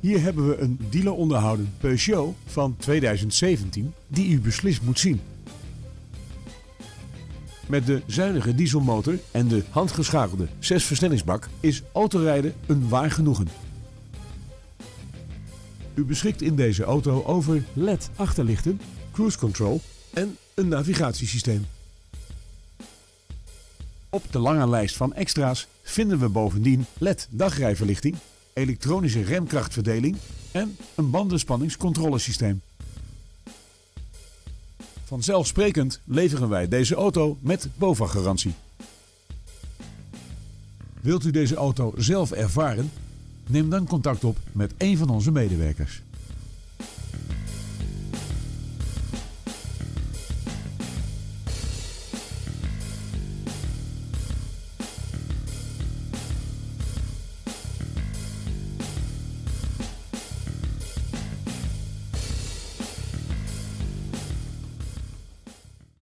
Hier hebben we een dealer onderhouden Peugeot van 2017 die u beslist moet zien. Met de zuinige dieselmotor en de handgeschakelde 6-versnellingsbak is autorijden een waar genoegen. U beschikt in deze auto over LED achterlichten, cruise control en een navigatiesysteem. Op de lange lijst van extra's vinden we bovendien LED dagrijverlichting, elektronische remkrachtverdeling en een bandenspanningscontrolesysteem. Vanzelfsprekend leveren wij deze auto met BOVAG-garantie. Wilt u deze auto zelf ervaren? Neem dan contact op met een van onze medewerkers.